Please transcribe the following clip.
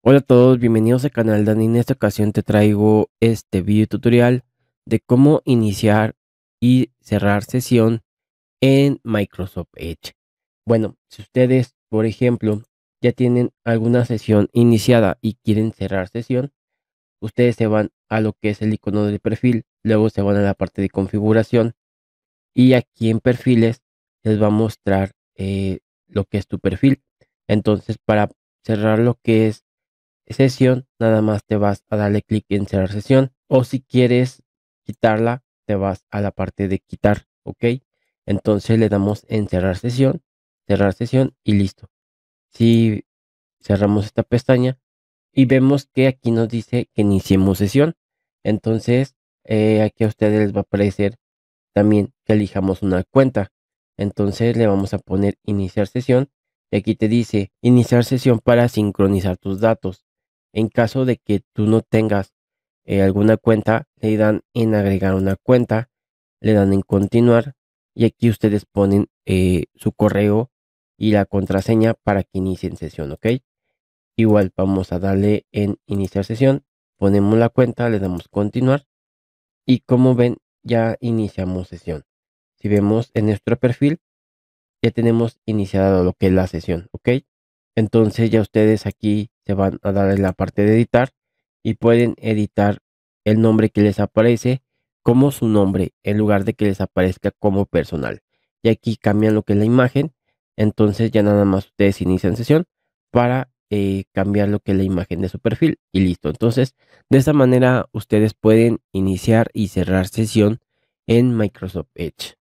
Hola a todos, bienvenidos al canal Dani. En esta ocasión te traigo este video tutorial de cómo iniciar y cerrar sesión en Microsoft Edge. Bueno, si ustedes, por ejemplo, ya tienen alguna sesión iniciada y quieren cerrar sesión, ustedes se van a lo que es el icono del perfil, luego se van a la parte de configuración y aquí en perfiles les va a mostrar eh, lo que es tu perfil. Entonces, para cerrar lo que es sesión, nada más te vas a darle clic en cerrar sesión. O si quieres quitarla, te vas a la parte de quitar, ¿ok? Entonces le damos en cerrar sesión, cerrar sesión y listo. Si cerramos esta pestaña y vemos que aquí nos dice que iniciemos sesión. Entonces, eh, aquí a ustedes les va a aparecer también que elijamos una cuenta. Entonces le vamos a poner iniciar sesión y aquí te dice iniciar sesión para sincronizar tus datos. En caso de que tú no tengas eh, alguna cuenta, le dan en agregar una cuenta, le dan en continuar y aquí ustedes ponen eh, su correo y la contraseña para que inicien sesión, ¿ok? Igual vamos a darle en iniciar sesión, ponemos la cuenta, le damos continuar y como ven ya iniciamos sesión. Si vemos en nuestro perfil, ya tenemos iniciado lo que es la sesión, ¿ok? Entonces ya ustedes aquí se van a dar en la parte de editar y pueden editar el nombre que les aparece como su nombre en lugar de que les aparezca como personal. Y aquí cambian lo que es la imagen. Entonces ya nada más ustedes inician sesión para eh, cambiar lo que es la imagen de su perfil y listo. Entonces de esta manera ustedes pueden iniciar y cerrar sesión en Microsoft Edge.